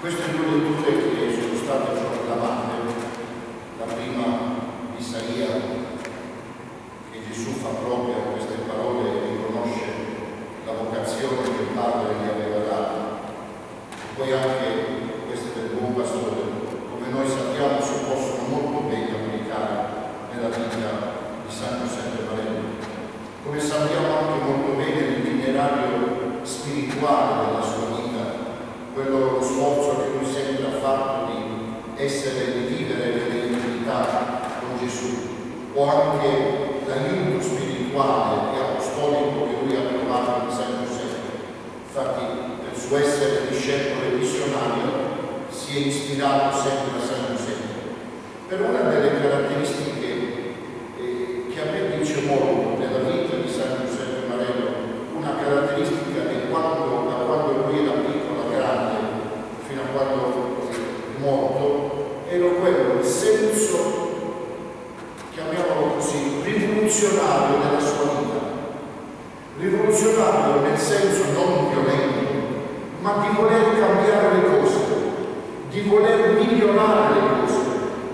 Queste due letture che sono state proclamate, la prima Isaia, che Gesù fa proprio queste parole e riconosce la vocazione che il Padre gli aveva dato, poi anche queste del buon pastore, come noi sappiamo si possono molto bene applicare nella vita di San Giuseppe Marello. Come sappiamo anche molto bene l'itinerario spirituale della sua quello sforzo che lui sempre ha fatto di essere, di vivere nell'identità con Gesù, o anche l'aiuto spirituale e apostolico che lui ha trovato in San Giuseppe. Infatti, per suo essere discepolo e missionario, si è ispirato sempre a San Giuseppe. Per una delle caratteristiche eh, che a me dice molto nella vita di San Giuseppe Marello, una caratteristica di quando, da quando lui era piccolo, fino a quando è morto, era quello il senso, chiamiamolo così, rivoluzionario della sua vita. Rivoluzionario nel senso non violento, ma di voler cambiare le cose, di voler migliorare le cose,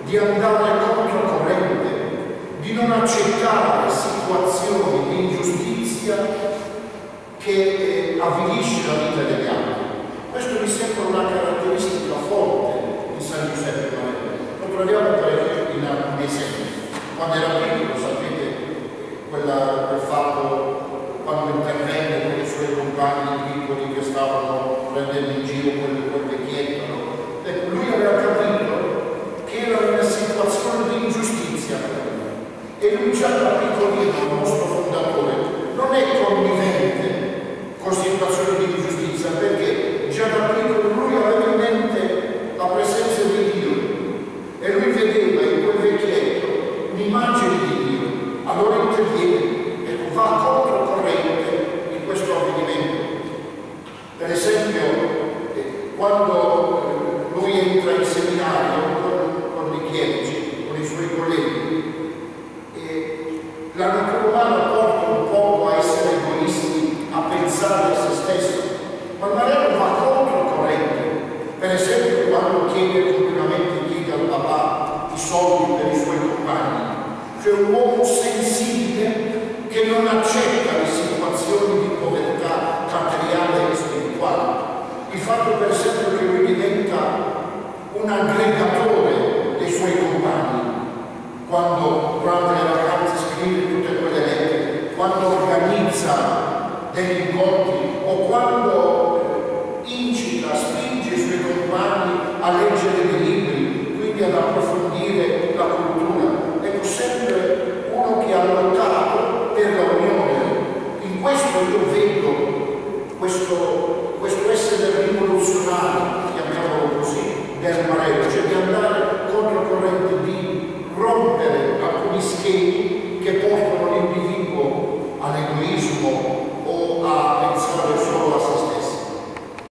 di andare controcorrente, di non accettare situazioni di ingiustizia che eh, avvilisce la vita degli altri. Questo mi sembra una caratteristica forte di San Giuseppe Maria. Lo troviamo per esempio in alcuni esempi. Quando era piccolo, sapete, quella, quel fatto quando intervenne con i suoi compagni piccoli che stavano prendendo in giro quel, quel vecchietto. No? Ecco, lui aveva capito che era una situazione di ingiustizia e lui già da piccolino, il nostro fondatore, non è connivente con situazioni di ingiustizia perché già da piccolo lui aveva in mente la presenza di Dio e lui vedeva in quel vecchietto un'immagine di Dio, allora interviene e va controcorrente in questo avvenimento. Per esempio, eh, quando lui entra in seminario con, con i chierici, con i suoi colleghi, e la natura umana porta un po' a essere egoisti, a pensare a se stesso, ma Mariano va controcorrente. Per esempio quando chiede continuamente chiede al papà i soldi per i suoi compagni. Cioè un uomo sensibile che non accetta le situazioni di povertà materiale e spirituale. Il fatto per esempio che lui diventa un aggregatore dei suoi compagni quando durante quando organizza degli incontri o quando incita, spinge i suoi compagni a leggere dei libri, quindi ad approfondire la cultura. Ecco sempre uno che ha lottato per la unione. In questo io vedo questo, questo essere rivoluzionario, chiamiamolo così, del Marello, cioè di andare controcorrente, di rompere alcuni schemi che portano l'individuo all'egoismo o a pensare solo a se stesso